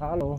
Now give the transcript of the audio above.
phá luôn